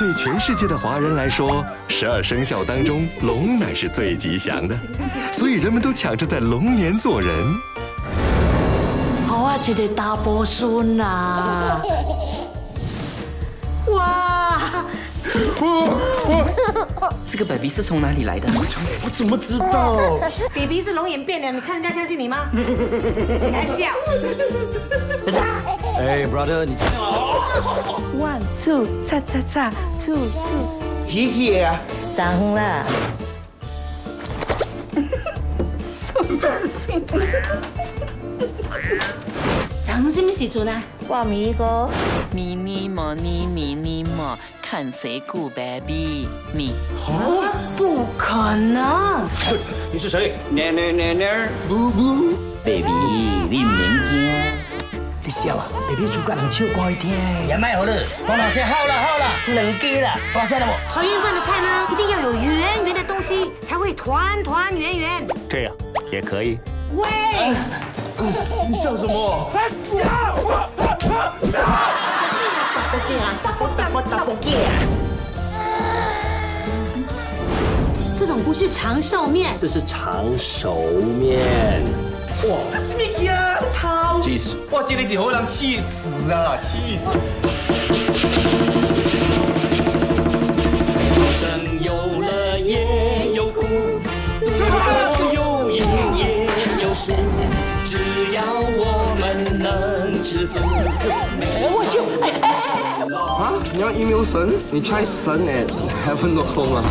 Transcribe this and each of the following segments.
对全世界的华人来说，十二生肖当中龙乃是最吉祥的，所以人们都抢着在龙年做人。好啊，这个大波孙 呐！哇！这个 baby 是从哪里来的？我怎么知道？baby 是龙眼变的，你看人家相信你吗？你还笑？哎，brother，你 one two 叉叉叉 two two，谢谢啊，脏了。长什么时阵啊？挂米哥，咪咪莫咪咪咪莫，看谁顾 baby 你？啊，不可能！你是谁？奶奶奶奶，不不，baby 你明天。你笑啊，baby 主角能唱歌好听。也卖好了，方老师好了好了，冷鸡了，抓下？团圆饭的菜呢，一定要有圆圆的东西，才会团团圆圆。这样也可以。喂，你笑什么？这种不是长寿面，这是长寿面。哇，这是咩嘢啊？超气死！哇，真的是好人气死啊，气死！人生有乐也有苦，有赢也有输，只要我们能知足。我去，啊！你要 email 神？你 try 神 at heaven.com 啊？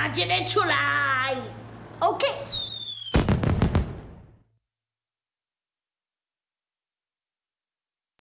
刚刚刚变一个出来，OK。